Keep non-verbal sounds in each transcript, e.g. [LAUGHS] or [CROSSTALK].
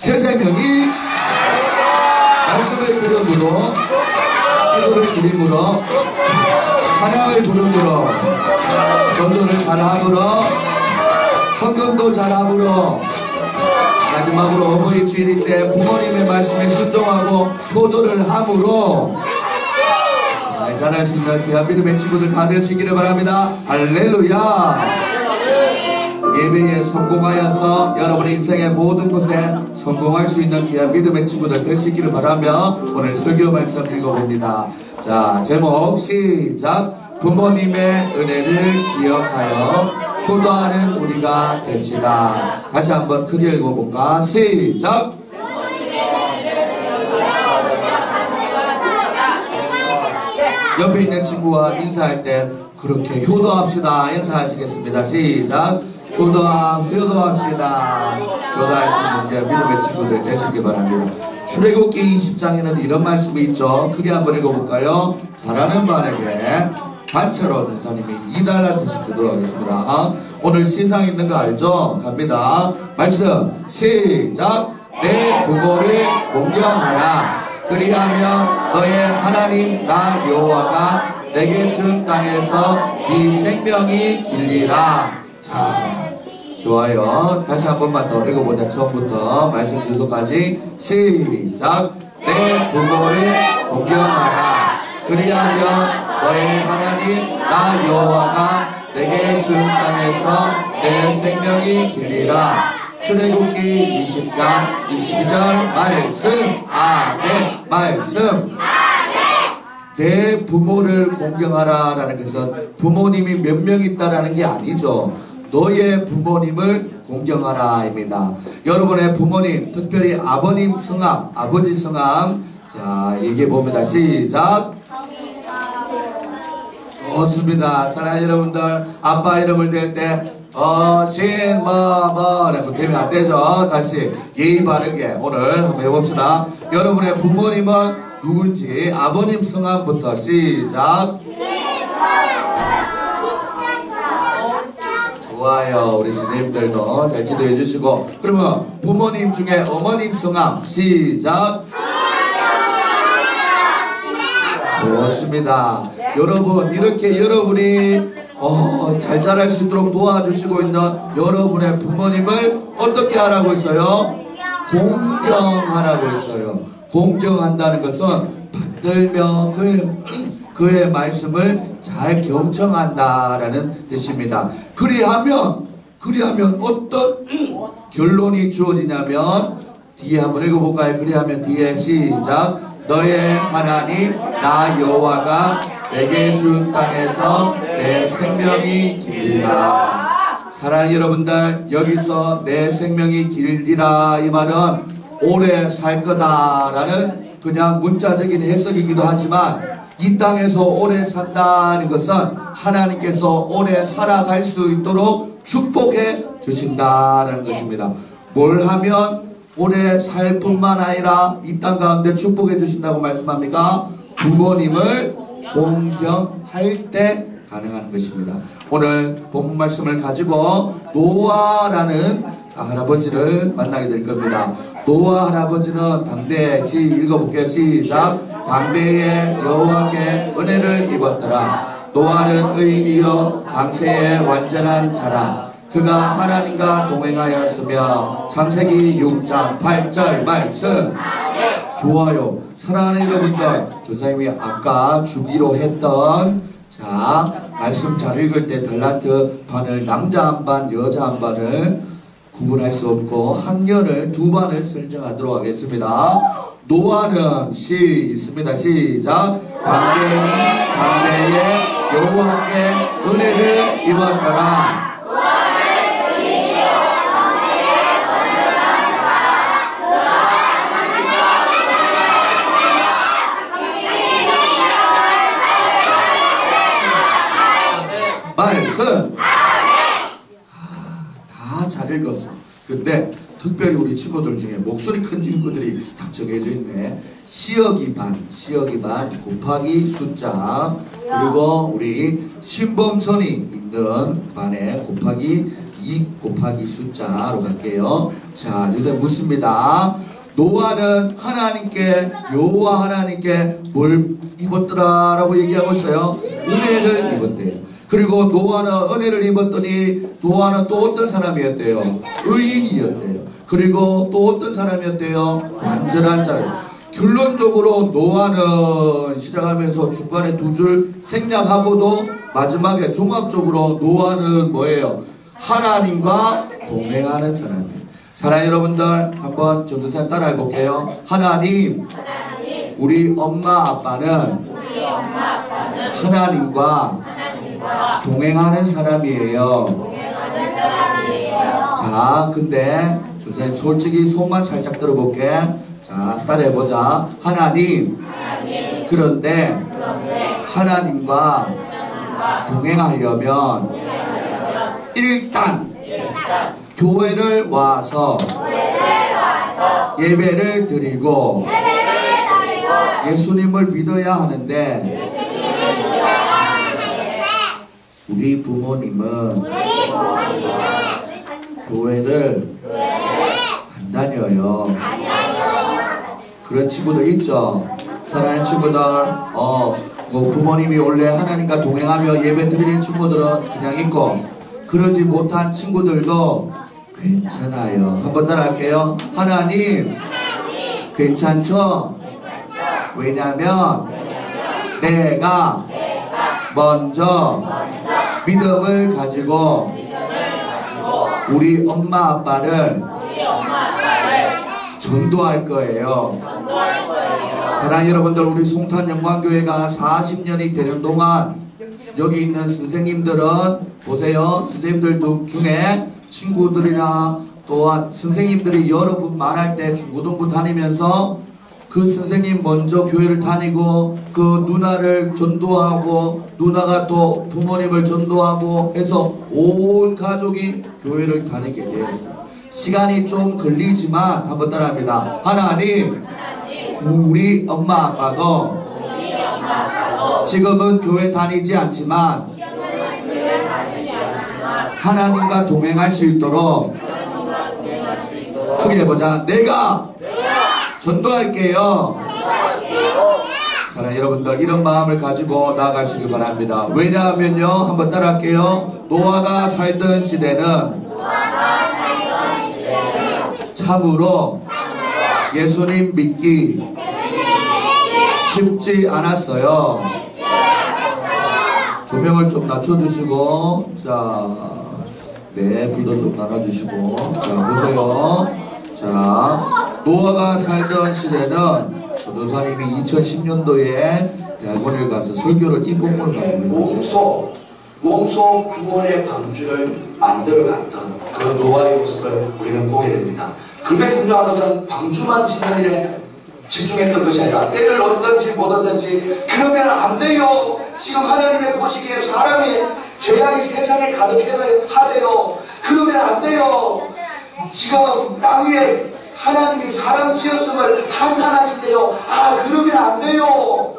새 생명이 말씀을 들음으로 기도를 드림으로 찬양을 부름으로 전도를 잘함으로 헌금도 잘함으로 마지막으로 어버이 주일인데 부모님의 말씀에 순종하고 효도를 함으로 잘 자랄 수 있는 귀한 믿음의 친구들 다 되시기를 바랍니다. 할렐루야! 예배에 성공하여서 여러분의 인생의 모든 곳에 성공할 수 있는 귀한 믿음의 친구들 되시기를 바라며 오늘 설교 말씀 읽어봅니다. 자, 제목 시작. 부모님의 은혜를 기억하여 효도하는 우리가 됩시다. 다시 한번 크게 읽어볼까? 시작. 옆에 있는 친구와 인사할 때 그렇게 효도합시다. 인사하시겠습니다. 시작. 효도함, 효도합시다. 효도할 수 있는 제 믿음의 친구들 되시기 바랍니다. 출애굽기 20장에는 이런 말씀이 있죠. 크게 한번 읽어볼까요? 잘하는 반에게 단체로 전사님이 2달란트씩 주도록 하겠습니다. 오늘 시상 있는 거 알죠? 갑니다. 말씀 시작. 내 부모를 공경하라. 그리하면 너의 하나님 나 여호와가 내게 준 땅에서 네 생명이 길리라. 자, 좋아요. 다시 한 번만 더 읽어보자. 처음부터 말씀 주소까지 시작. 내 부모를 공경하라. 그리하면 너의 하나님 나 여호와가 내게 준 땅에서 내 생명이 길리라. 출애굽기 20장 22절 말씀 아멘 말씀 내 부모를 공경하라 라는 것은 부모님이 몇 명 있다라는 게 아니죠. 너의 부모님을 공경하라입니다. 여러분의 부모님, 특별히 아버님 성함, 아버지 성함, 자 얘기해 봅니다. 시작. 좋습니다. 사랑하는 여러분들, 아빠 이름을 댈 때, 어, 신, 뭐, 뭐, 라고 되면 안 되죠. 다시 예의 바르게 오늘 한번 해봅시다. 여러분의 부모님은 누군지 아버님 성함부터 시작. 좋아요. 우리 선생님들도 잘 지도해 주시고. 그러면 부모님 중에 어머님 성함 시작. 좋습니다. 여러분 이렇게 여러분이 어, 잘 자랄 수 있도록 도와주시고 있는 여러분의 부모님을 어떻게 하라고 했어요? 공경하라고 했어요. 공경한다는 것은 받들며 그의, 그의 말씀을 잘 경청한다라는 뜻입니다. 그리하면 그리하면 어떤 결론이 주어지냐면 뒤에 한번 읽어볼까요? 그리하면 뒤에 시작 너의 하나님 나 여호와가 내게 준 땅에서 내 생명이 길리라 사랑하는 여러분들 여기서 내 생명이 길리라 이 말은 오래 살 거다라는 그냥 문자적인 해석이기도 하지만 이 땅에서 오래 산다는 것은 하나님께서 오래 살아갈 수 있도록 축복해 주신다라는 것입니다. 뭘 하면 오래 살 뿐만 아니라 이 땅 가운데 축복해 주신다고 말씀합니까? 부모님을 공경할 때 가능한 것입니다. 오늘 본문 말씀을 가지고 노아라는 할아버지를 만나게 될 겁니다. 노아 할아버지는 당대 시 읽어볼게요. 시작. 당대에 여호와께 은혜를 입었더라. 노아는 의인이여 당세의 완전한 자라. 그가 하나님과 동행하였으며 창세기 6장 8절 말씀 좋아요 사랑하는 여러분들 조사님이 아까 주기로 했던 자 말씀 잘 읽을 때 달란트 반을 남자 한 반 여자 한 반을 구분할 수 없고 학년을 두 반을 설정하도록 하겠습니다 노아는 시 있습니다. 시작. 당대는 당대에 여호와께 은혜를 입었더라. 말씀. 다잘 읽었어 근데 특별히 우리 친구들 중에 목소리 큰 친구들이 딱 정해져 있네 시역이 반 시역이 반 곱하기 숫자 그리고 우리 신범선이 있는 반에 곱하기 2 곱하기 숫자로 갈게요. 자, 요새 묻습니다. 노아는 하나님께 여호와 하나님께 뭘 입었더라라고 얘기하고 있어요. 은혜를 입었대요. 그리고 노아는 은혜를 입었더니 노아는 또 어떤 사람이었대요? 의인이었대요. 그리고 또 어떤 사람이었대요? 완전한 자. 결론적으로 노아는 시작하면서 중간에 두 줄 생략하고도 마지막에 종합적으로 노아는 뭐예요? 하나님과 동행하는 사람이에요. 사랑하는 여러분들 한번 전도사 따라해 볼게요. 하나님, 우리 엄마 아빠는 하나님과 동행하는 사람이에요. 자, 근데 선생님 솔직히 손만 살짝 들어볼게. 자, 따라해보자. 하나님, 그런데 하나님과 동행하려면 일단 교회를 와서 예배를 드리고 예수님을 믿어야 하는데 우리 부모님은 교회를 안 다녀요. 그런 친구들 있죠. 사랑하는 친구들, 어, 뭐 부모님이 원래 하나님과 동행하며 예배 드리는 친구들은 그냥 있고, 그러지 못한 친구들도 괜찮아요. 한 번 따라할게요. 하나님, 괜찮죠? 왜냐면 내가 먼저 믿음을 가지고 우리 엄마 아빠를 전도할 거예요. 사랑 여러분들 우리 송탄 영광교회가 40년이 되는 동안 여기 있는 선생님들은 보세요. 선생님들 중에 친구들이나 또한 선생님들이 여러분 말할 때 중고등부 다니면서 그 선생님 먼저 교회를 다니고 그 누나를 전도하고 누나가 또 부모님을 전도하고 해서 온 가족이 교회를 다니게 되었어요. 시간이 좀 걸리지만 한번 따라합니다. 하나님, 우리 엄마 아빠도 지금은 교회 다니지 않지만 하나님과 동행할 수 있도록 크게 해보자. 내가 전도할게요. 사랑 여러분들 이런 마음을 가지고 나아가시기 바랍니다. 왜냐하면요 한번 따라할게요. 노아가 살던 시대는 참으로 예수님 믿기 쉽지 않았어요. 조명을 좀 낮춰주시고 자, 네 불도 좀 나눠주시고 자 보세요. 자 노아가 살던 시대는 전도사님이 2010년도에 대학원에 가서 설교를 이 본문을 가지고 몸소 몸소 구원의 방주를 만들어갔던 그 노아의 모습을 우리는 보게 됩니다. 근데 중요한 것은 방주만 짓는 일에 집중했던 것이 아니라 때를 얻든지 못 얻든지 그러면 안 돼요. 지금 하나님의 보시기에 사람이 죄악이 세상에 가득하대요. 그러면 안 돼요. 지금 땅 위에 하나님이 사람 지었음을 한탄하신대요. 아 그러면 안 돼요.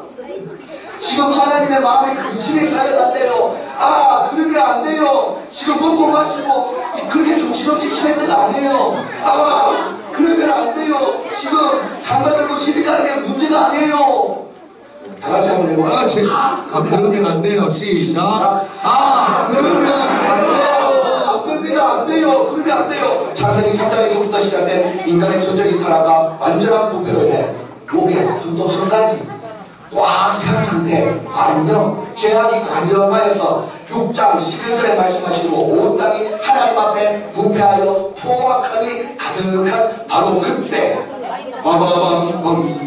지금 하나님의 마음에 근심이 쌓여놨대요. 아, 그러면 안 돼요. 지금 먹고 마시고 그렇게 정신없이 지낼 때가 아니에요. 아, 그러면 안 돼요. 지금 장가 들고 시집 가는 게 문제가 아니에요. 다 같이 한번 해볼까요? 다 같이 아 그러면 안 돼요 시작 아 그러면 안 돼요 안 됩니다. 안 돼요. 그러면 안 돼요. 창세기 3장에서부터 시작된 인간의 전적인 타락과 완전한 부패로 인해 목에 한도 선까지 꽉 찬 상태, 완전 죄악이 관영하여서 6장 11절에 말씀하시고 온 땅이 하나님 앞에 부패하여 포악함이 가득한 바로 그때 빠바밤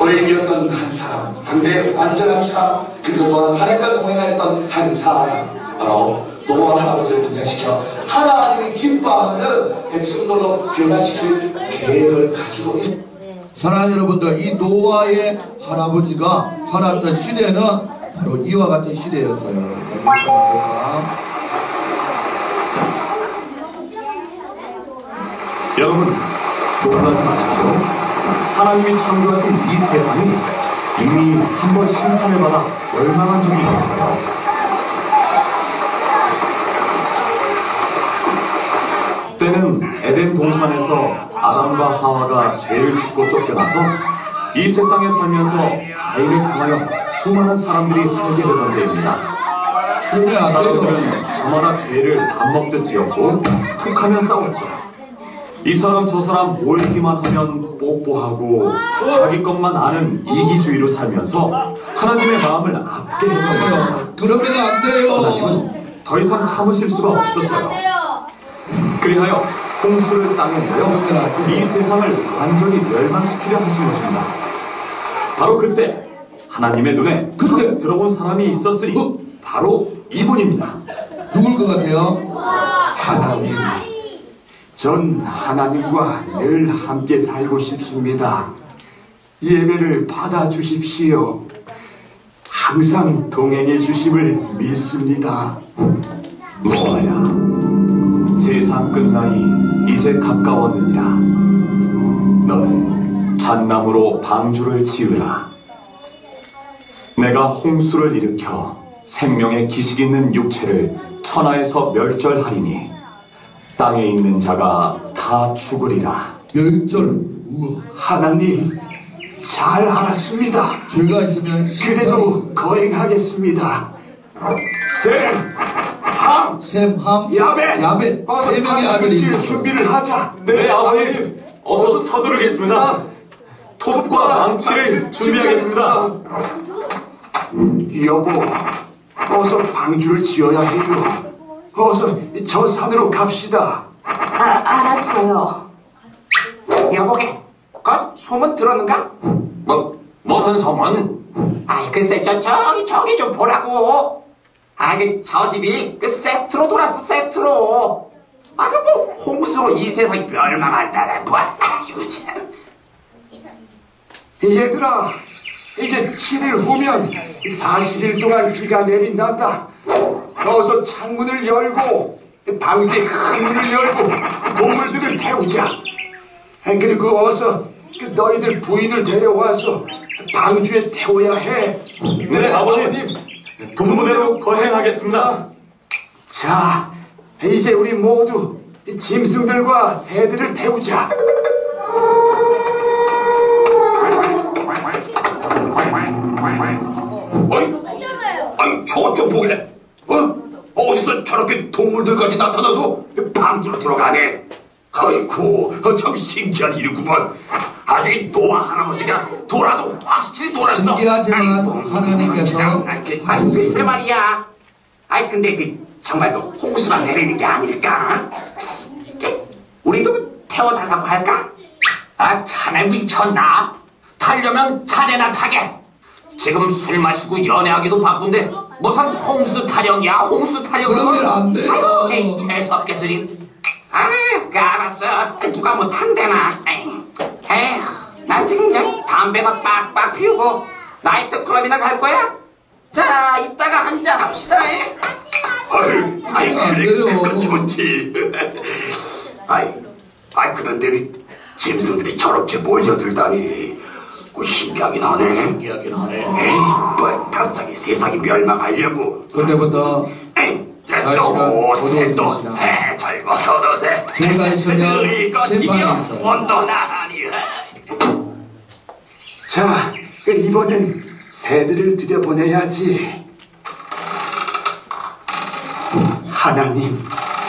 어린이였던 한 사람, 근데 완전한 사람, 그리고 또한 하나님과 동행하였던 한 사람, 바로 노아 할아버지를 등장시켜 하나님이 기뻐하는 백성들로 변화시킬 계획을 가지고 있습니다. 사랑하는 여러분들 이 노아의 할아버지가 살았던 시대는 바로 이와 같은 시대였어요? 여러분, 놀라지 마십시오. 하나님이 창조하신 이 세상이 이미 한 번 심판을 받아 멸망한 적이 있었어요. 에덴 동산에서 아담과 하와가 죄를 짓고 쫓겨나서 이 세상에 살면서 가인을 통하여 수많은 사람들이 살게 되던 때입니다. 안 사람들은. 저마다 죄를 밥 먹듯 지었고 툭하면 싸웠죠. 이 사람 저 사람 모이기만 하면 뽀뽀하고 자기 것만 아는 이기주의로 살면서 하나님의 마음을 아프게 했던 거죠. 그러면 안 돼요. 하나님은 더 이상 참으실 수가 없었어요. 그리하여 홍수를 땅에 내어 이 세상을 완전히 멸망시키려 하신 것입니다. 바로 그때 하나님의 눈에 그때? 탁 들어온 사람이 있었으니 어? 바로 이분입니다. 누굴 것 같아요? 하나님, 전 하나님과 늘 함께 살고 싶습니다. 예배를 받아주십시오. 항상 동행해 주심을 믿습니다. 노아야, 세상 끝날이 이제 가까웠느니라. 너는 잣나무로 방주를 지으라. 내가 홍수를 일으켜 생명의 기식 있는 육체를 천하에서 멸절하리니 땅에 있는 자가 다 죽으리라. 우와. 하나님, 잘 알았습니다. 죄가 있으면 그대로. 거행하겠습니다. 셋, 함, 셈, 함, 야베, 야베. 어서 세 명의 아들이 있었어. 준비를 하자. 네, 아버님. 어서 서두르겠습니다. 톱과 망치를 준비하겠습니다. 여보, 어서 방주를 지어야 해요. 어서 저 산으로 갑시다. 아, 알았어요. 여보게, 그 소문 들었는가? 뭐, 무슨 소문? 아이 글쎄 저 저기 저기 좀 보라고. 아 그 저 집이 그 세트로 돌았어 세트로. 아 그 뭐 홍수로 이 세상이 멸망한다네 뭐. 아이고 참. 얘들아, 이제 7일 후면 40일 동안 비가 내린단다. 어서 창문을 열고 방주의 큰 문을 열고 동물들을 태우자. 그리고 어서 그 너희들 부인을 데려와서 방주에 태워야 해. 네, 아버님. 분부대로 거행하겠습니다. 자, 이제 우리 모두 짐승들과 새들을 태우자. 어이, 아니 저것 좀 보게. 어? 어디서 저렇게 동물들까지 나타나서 방주로 들어가네. 아이고, 어, 참 신기한 일이구먼. 아주 이 노아 할아버지가 돌아도 확실히 돌았어. 신기하지만 하나님께서 참, 아이, 그, 글쎄 말이야. 아이 근데 그 정말 그 홍수가 내리는 게 아닐까? 그, 우리도 태워달라고 할까? 아 자네 미쳤나? 타려면 자네나 타게. 지금 술 마시고 연애하기도 바쁜데 무슨 홍수 타령이야 홍수 타령은 그러면 안 돼요. 아이고 에이 재수없게 쓰리 아 그, 알았어 누가 뭐 탄대나 에이 에휴 난 지금 그냥 담배나 빡빡 피우고 나이트클럽이나 갈 거야 자 이따가 한잔 합시다 에. 아이, 아이 안 그래. 그건 좋지. 아이, 아이 그런데 짐승들이 저렇게 모여들다니, 그 신기하긴 하네. 신기하긴 하네. 에이, 뭐 갑자기 세상이 멸망하려고. 그때부터 에이, 날씨는 또, 새, 또, 어두워지기 새, 젊어서 너새. 죄가 있으면 심판이 있어요. 자, 그 이번엔 새들을 들여보내야지. 하나님,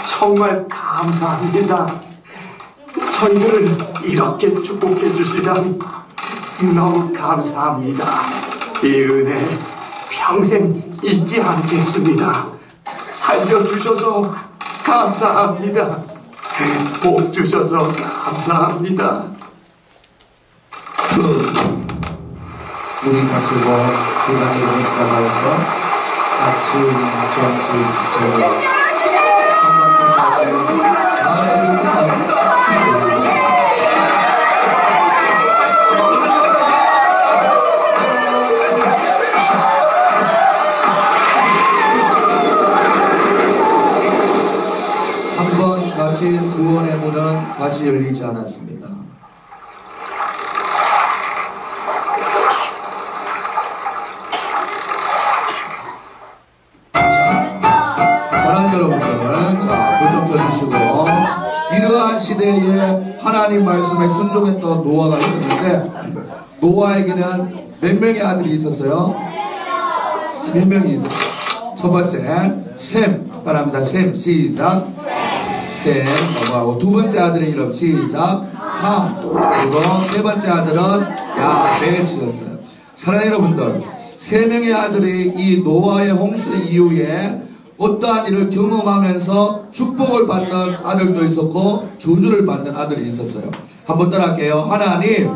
정말 감사합니다. 저희들을 이렇게 축복해 주시다니 너무 감사합니다. 이 은혜 평생 잊지 않겠습니다. 살려주셔서 감사합니다. 복 주셔서 감사합니다. 우리 뭐 대단히 시작하여서 아침, 점심, 저녁 한밤중까지 40일 동안 한번 닫힌 구원의 문은 다시 열리지 않았습니다. 하나님 말씀에 순종했던 노아가 있었는데 노아에게는 몇 명의 아들이 있었어요? 세 명이 있어요. 첫 번째 셈 따라합니다. 셈 시작. 셈 넘어가고 두 번째 아들의 이름 시작. 함 그리고 세 번째 아들은 야베치였어요. 사랑하는 여러분들 세 명의 아들이 이 노아의 홍수 이후에 어떠한 일을 경험하면서 축복을 받는 아들도 있었고 저주를 받는 아들이 있었어요. 한번 따라할게요. 하나님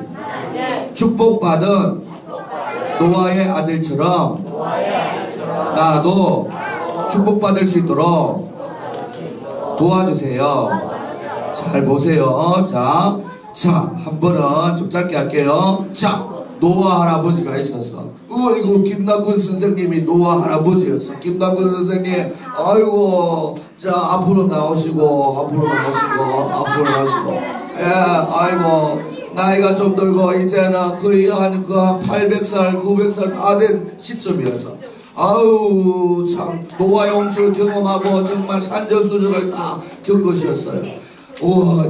축복받은 노아의 아들처럼 나도 축복받을 수 있도록 도와주세요. 잘 보세요. 자, 자, 한 번은 좀 짧게 할게요. 자, 노아 할아버지가 있었어. 어, 이거 김남근 선생님이 노아 할아버지였어. 김남근 선생님, 아이고, 자, 앞으로 나오시고, 앞으로 나오시고, 앞으로 나오시고. 예, 아이고, 나이가 좀 들고, 이제는 거의 한, 그, 한 800살, 900살 다 된 시점이었어. 아우, 참, 노아의 홍수를 경험하고, 정말 산전수전을 다 겪으셨어요. 우와,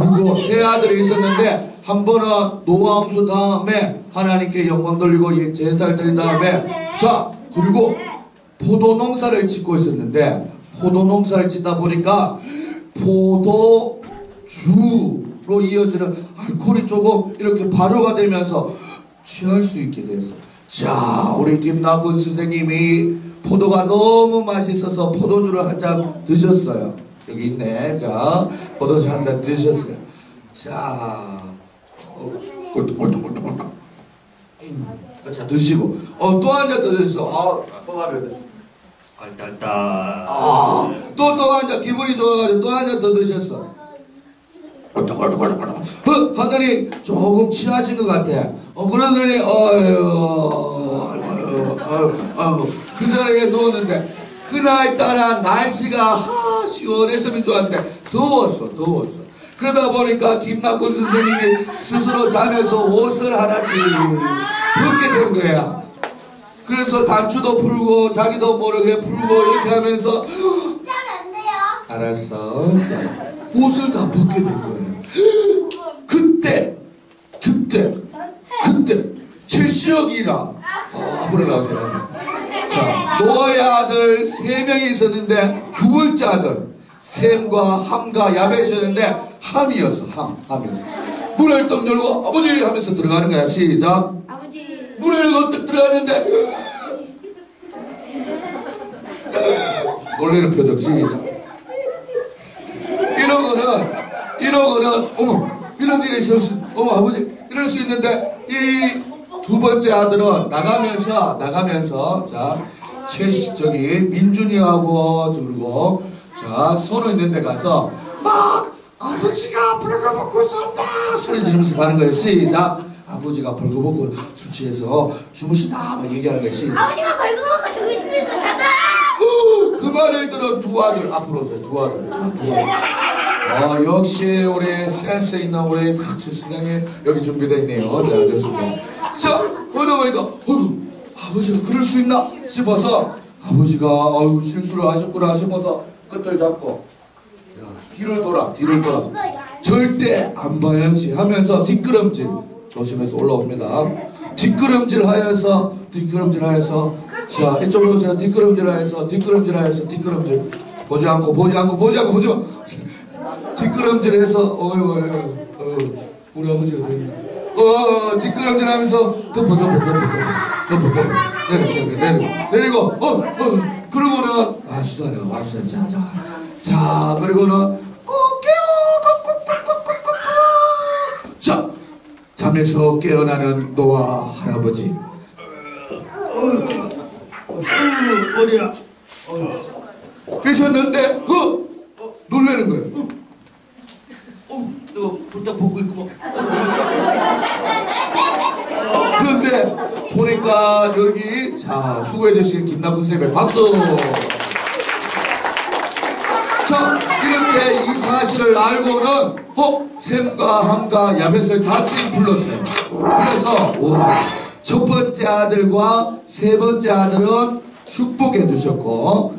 그리고 세 아들이 있었는데 한 번은 노아 홍수 다음에 하나님께 영광 돌리고 예, 제사를 드린 다음에 자 그리고 포도 농사를 짓고 있었는데 포도 농사를 짓다 보니까 포도주로 이어지는 알코올이 조금 이렇게 발효가 되면서 취할 수 있게 됐어. 자 우리 김남근 선생님이 포도가 너무 맛있어서 포도주를 한 잔 드셨어요. 여기 있네. 자, 포도주 한 잔 드셨어요. 자, 어, 꿀떡꿀떡꿀떡꿀떡. 자, 드시고. 어, 또 한 잔 더 드셨어. 아, 소화를 됐어. 아, 또, 또 한 잔, 기분이 좋아가지고 또 한 잔 더 드셨어. 어, 하더니 조금 취하신 것 같아. 어, 그러더니, 어휴, 어휴, 어휴, 어휴. 그 자리에 누웠는데, 그날따라 날씨가 하, 시원했으면 좋았는데 더웠어 더웠어. 그러다 보니까 김남권 선생님이 스스로 자면서 옷을 하나씩 벗게 된 거야. 그래서 단추도 풀고 자기도 모르게 풀고 이렇게 하면서 짜면 안 돼요. 알았어. 자, 옷을 다 벗게 된 거예요 그때 그때 그때 제시력이라. 어, 앞으로 나오세요. 자, 노아의 아들 세 명이 있었는데 두 번째 아들 셈과 함과 야벳이었는데 함이었어. 함, 함이었어. 문을 떡 열고 아버지 하면서 들어가는 거야. 시작. 아버지. 문을 열고 딱 들어가는데 놀래는 표정. 시작. 이러고는 이러고는 어머 이런 일이 있을 수 어머 아버지 이럴 수 있는데 이 두 번째 아들은 나가면서 나가면서 자 최 저기 민준이하고 그리고 자 손을 있는 데 가서 막 아버지가 벌거벗고 산다. 소리 지르면서 가는 거예요. 시작. 아버지가 벌거벗고 술 취해서 주무시다. 막 얘기하는 거예요. 시작. 아버지가 두고 싶어서 자다. 그 말을 들은 두 아들 앞으로 오세요 두 아들. 자, 두 아들. 아 역시 우리 센스 있는 우리 탁치 수장이 여기 준비되어 있네요. 자 좋습니다. 자 그러다 보니까 아버지가 그럴 수 있나 싶어서 아버지가 아유 실수를 하셨구나 싶어서 끝을 잡고 야, 뒤를 돌아 뒤를 돌아 절대 안 봐야지 하면서 뒷걸음질 조심해서 올라옵니다. 뒷걸음질 하여서 뒷걸음질 하여서 자 이쪽으로 오세요. 뒷걸음질 하여서 뒷걸음질 하여서 뒷걸음질 보지 않고 보지 않고 보지 않고 보지 마. [LAUGHS] 뒷걸음질 해서 어휴 어휴 어휴 우리 아버지가 됐네. 어 뒷걸음질 하면서 덮어 덮어 덮어 덮어 덮어 덮어 내려 내리고 내리고 어 어 그러고는 왔어요. 왔어요. 자자 자 그리고는 자 잠에서 깨어나는 노아 할아버지. 어디야? 계셨는데? 어? 놀라는 거예요. 어 불딱 보고 있고 뭐 그런데 보니까 여기 자 수고해 주신 김남근 선생님 박수 자 이렇게 이 사실을 알고는 어 샘과 함과 야벳을 다시 불렀어요 그래서 와첫 번째 아들과 세 번째 아들은 축복해 주셨고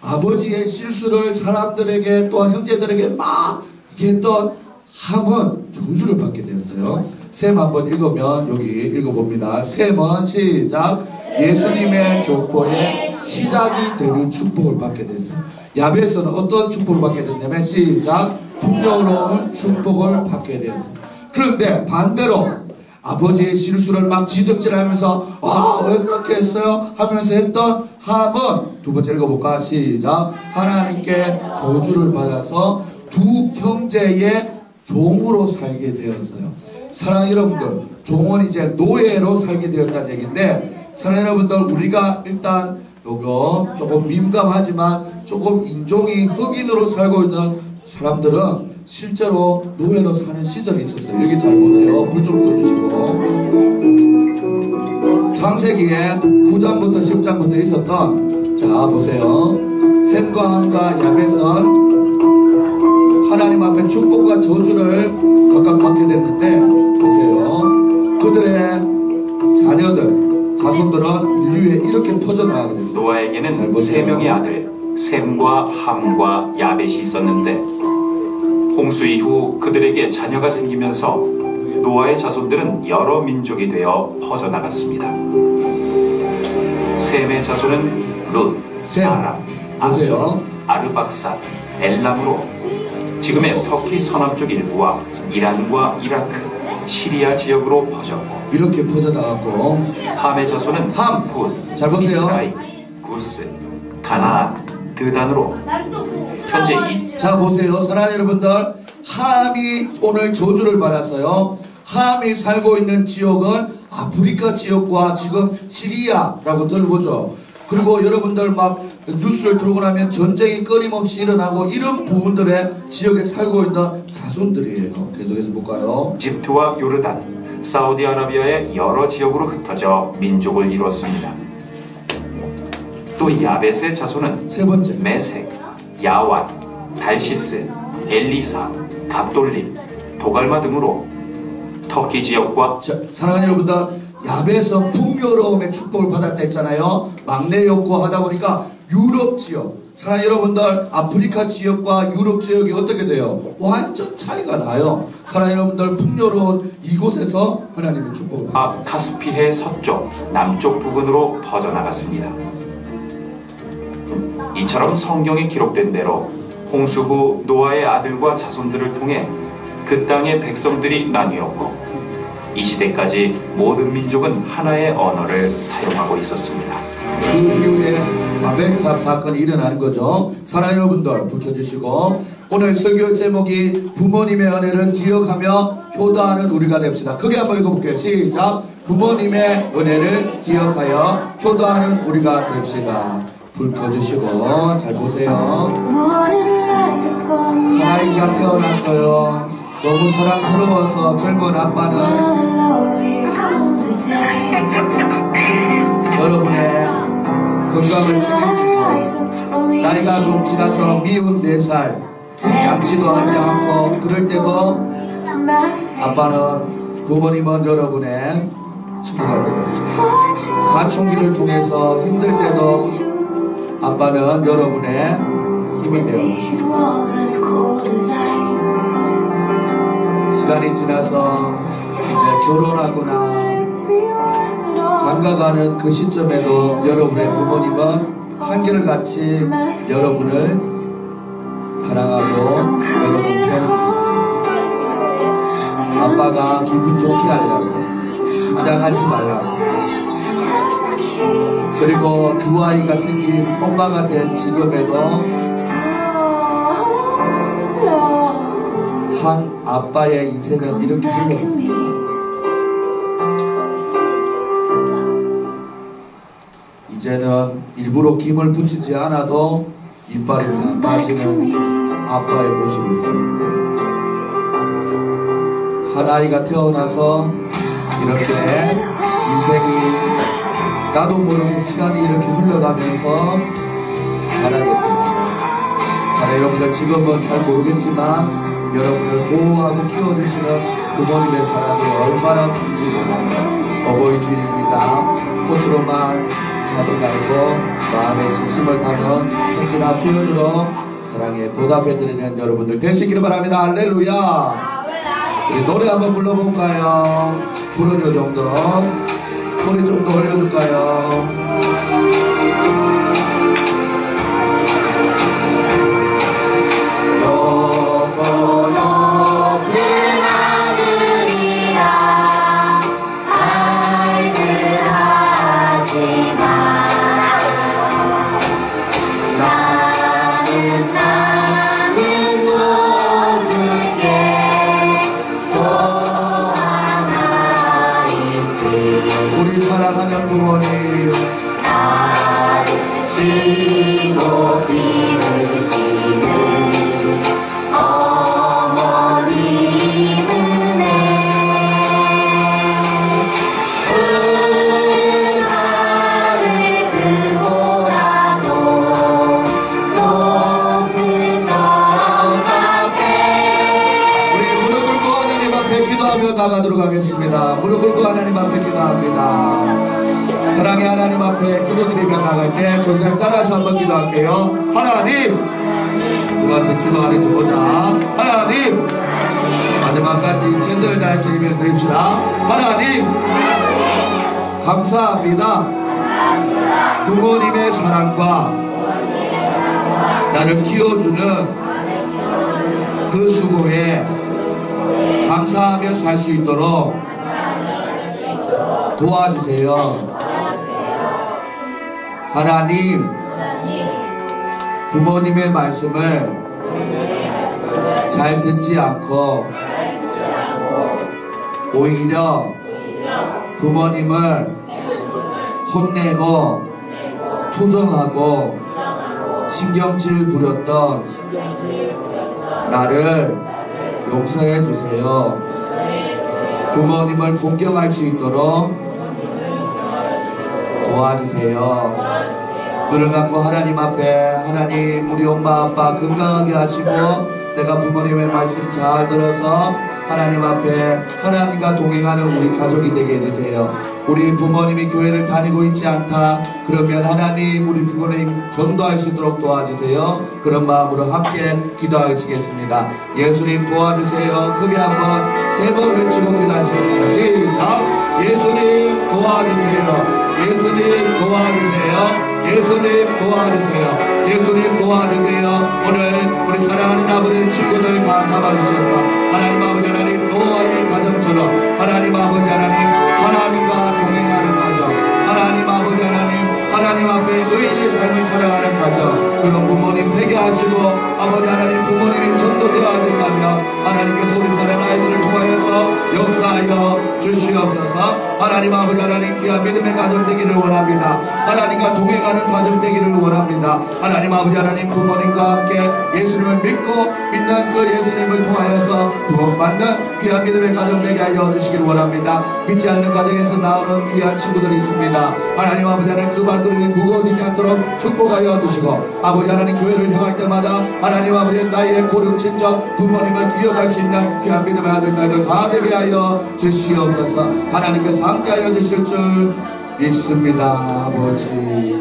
아버지의 실수를 사람들에게 또한 형제들에게 막 얘기했던 함은 저주를 받게 되었어요. 셈 한번 읽으면 여기 읽어봅니다. 셈은 시작 예수님의 족보의 시작이 되는 축복을 받게 됐어요. 야베스는 어떤 축복을 받게 됐냐면 시작 풍요로운 축복을 받게 되었어요. 그런데 반대로 아버지의 실수를 막 지적질하면서 아왜 그렇게 했어요 하면서 했던 함은 두 번째 읽어볼까 시작 하나님께 저주를 받아서 두 형제의 종으로 살게 되었어요 사랑 여러분들 종은 이제 노예로 살게 되었다는 얘기인데 사랑 여러분들 우리가 일단 요거 조금 민감하지만 조금 인종이 흑인으로 살고 있는 사람들은 실제로 노예로 사는 시절이 있었어요. 여기 잘 보세요. 불 좀 꺼주시고. 창세기에 9장부터 10장부터 있었던 자 보세요. 샘과 함과 야벳은 하나님 앞에 축복과 저주를 각각 받게 됐는데 보세요. 그들의 자녀들, 자손들은 인류에 이렇게 퍼져나가게 됐어요. 잘 노아에게는. 세 명의 아들 셈과 함과 야벳이 있었는데 홍수 이후 그들에게 자녀가 생기면서 노아의 자손들은 여러 민족이 되어 퍼져나갔습니다. 셈의 자손은 룻, 셈. 아람. 아수, 아르박사, 엘람으로 지금의 터키 서남쪽 일부와 이란과 이라크, 시리아 지역으로 퍼졌고 이렇게 퍼져나갔고 함의 자손은 함. 훗, 잘 보세요. 이스라엘, 구스, 가나안, 드단으로 현재 이 자 보세요 사랑하는 여러분들 함이 오늘 저주를 받았어요 함이 살고 있는 지역은 아프리카 지역과 지금 시리아라고 들어보죠 그리고 여러분들 막 뉴스를 들고 나면 전쟁이 끊임없이 일어나고 이런 부분들의 지역에 살고 있는 자손들이에요. 계속해서 볼까요? 이집트와 요르단, 사우디아라비아의 여러 지역으로 흩어져 민족을 이뤘습니다. 또 야벳의 자손은 세 번째. 메색, 야완, 달시스, 엘리사, 갑돌림, 도갈마 등으로 터키 지역과 자, 사랑하는 여러분들 야베에서 풍요로움의 축복을 받았다 했잖아요. 막내였고 하다 보니까 유럽 지역 사랑하는 여러분들 아프리카 지역과 유럽 지역이 어떻게 돼요? 완전 차이가 나요. 사랑하는 여러분들 풍요로운 이곳에서 하나님의 축복을 아, 카스피해 서쪽, 남쪽 부근으로 퍼져나갔습니다. 이처럼 성경에 기록된 대로 홍수 후 노아의 아들과 자손들을 통해 그 땅의 백성들이 나뉘었고 이 시대까지 모든 민족은 하나의 언어를 사용하고 있었습니다. 그 이후에 바벨탑 사건이 일어나는 거죠. 사랑하는 여러분들 불 켜주시고. 오늘 설교 제목이 부모님의 은혜를 기억하며 효도하는 우리가 됩시다. 크게 한번 읽어볼게요. 시작. 부모님의 은혜를 기억하여 효도하는 우리가 됩시다. 불 켜주시고 잘 보세요. 한 아이가 태어났어요 너무 사랑스러워서 젊은 아빠는 [LAUGHS] 여러분의 건강을 책임지고 나이가 좀 지나서 미운 4살 양치도 하지 않고 그럴 때도 아빠는 부모님은 여러분의 친구가 되어주시고 사춘기를 통해서 힘들 때도 아빠는 여러분의 힘이 되어주시고 시간이 지나서 이제 결혼하거나 장가가는 그 시점에도 여러분의 부모님은 한결같이 여러분을 사랑하고 여러분 편입니다. 아빠가 기분 좋게 하려고 긴장하지 말라고 그리고 두 아이가 생긴 엄마가 된 지금에도 한 아빠의 인생은 이렇게 흘러갑니다. 이제는 일부러 김을 붙이지 않아도 이빨이 다 빠지는 아빠의 모습을 보는 거예요. 한 아이가 태어나서 이렇게 인생이 나도 모르게 시간이 이렇게 흘러가면서 자라게 되는 거예요. 사랑 여러분들 지금은 잘 모르겠지만 여러분을 보호하고 키워주시는 부모님의 사랑이 얼마나 큰지 몰라요. 어버이 주일입니다. 꽃으로만 하지 말고 마음의 진심을 담은 편지나 표현으로 사랑에 보답해드리는 여러분들 되시기를 바랍니다. 할렐루야. 우리 노래 한번 불러볼까요? 부른 요 정도. 소리 좀 더 올려줄까요? 무릎 꿇고 하나님 앞에 기도합니다. 사랑의 하나님 앞에 기도드리며 나갈 때 전사님 따라서 한번 기도할게요. 하나님! 누가 제 기도하는지 보자. 하나님! 마지막까지 최선을 다해서 예배를 드립시다. 하나님! 감사합니다. 부모님의 사랑과 나를 키워주는 그 수고에 감사하며 살 수 있도록 도와주세요. 하나님, 부모님의 말씀을 잘 듣지 않고 오히려 부모님을 혼내고 투정하고 신경질 부렸던 나를 용서해 주세요. 부모님을 공경할 수 있도록 도와주세요. 눈을 감고 하나님 앞에 하나님 우리 엄마 아빠 건강하게 하시고 내가 부모님의 말씀 잘 들어서 하나님 앞에 하나님과 동행하는 우리 가족이 되게 해주세요. 우리 부모님이 교회를 다니고 있지 않다. 그러면 하나님 우리 부모님 전도할 수 있도록 도와주세요. 그런 마음으로 함께 기도하시겠습니다. 예수님 도와주세요. 크게 한번 세 번 외치고 기도하시겠습니다. 시작. 예수님 도와주세요. 예수님 도와주세요. 예수님 도와주세요. 예수님 도와주세요. 오늘 우리 사랑하는 아버지 친구들 다 잡아주셔서 하나님 아버지 하나님 노아의 가정처럼 하나님 아버지 하나님 하나님과 동행하는 가정 하나님 아버지 하나님 하나님 앞에 의인의 삶을 살아가는 가정 그런 부모님 되게 하시고 아버지 하나님 부모님이 전도되어야 된다면 하나님께서 우리 사랑 아이들을 통하여서 역사하여 주시옵소서 하나님 아버지 하나님 귀한 믿음의 가정 되기를 원합니다. 하나님과 동행하는 가정 되기를 원합니다. 하나님 아버지 하나님 부모님과 함께 예수님을 믿고 믿는 그 예수님을 통하여서 구원받는 귀한 믿음의 가정 되게 하여 주시기를 원합니다. 믿지 않는 가정에서 나오는 귀한 친구들이 있습니다. 하나님 아버지 하나님 그 발걸음이 무거워지지 않도록 축복하여 주시고 아버지 하나님 교회를 향할 때마다 하나님 아버지 나의 고령 친척 부모님을 기억할 수 있는 귀한 믿음의 아들 딸들 다 되게 하여 주시옵소서. 하나님께서 함께 하여 주실 줄 믿습니다 아버지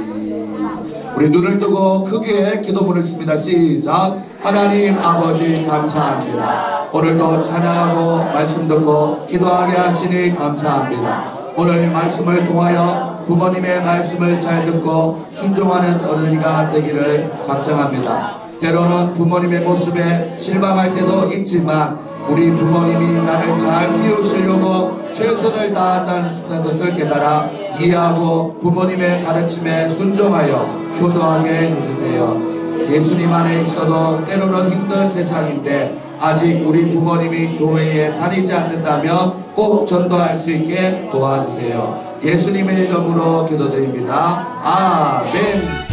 우리 눈을 뜨고 크게 기도문을 씁니다. 시작. 하나님 아버지 감사합니다. 오늘도 찬양하고 말씀 듣고 기도하게 하시니 감사합니다. 오늘 말씀을 통하여 부모님의 말씀을 잘 듣고 순종하는 어른이가 되기를 작정합니다. 때로는 부모님의 모습에 실망할 때도 있지만 우리 부모님이 나를 잘 키우시려고 최선을 다한다는 것을 깨달아 이해하고 부모님의 가르침에 순종하여 효도하게 해주세요. 예수님 안에 있어도 때로는 힘든 세상인데 아직 우리 부모님이 교회에 다니지 않는다면 꼭 전도할 수 있게 도와주세요. 예수님의 이름으로 기도드립니다. 아멘.